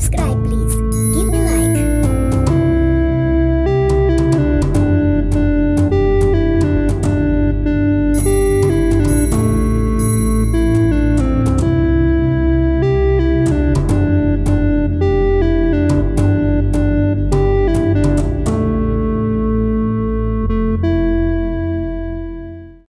subscribe please.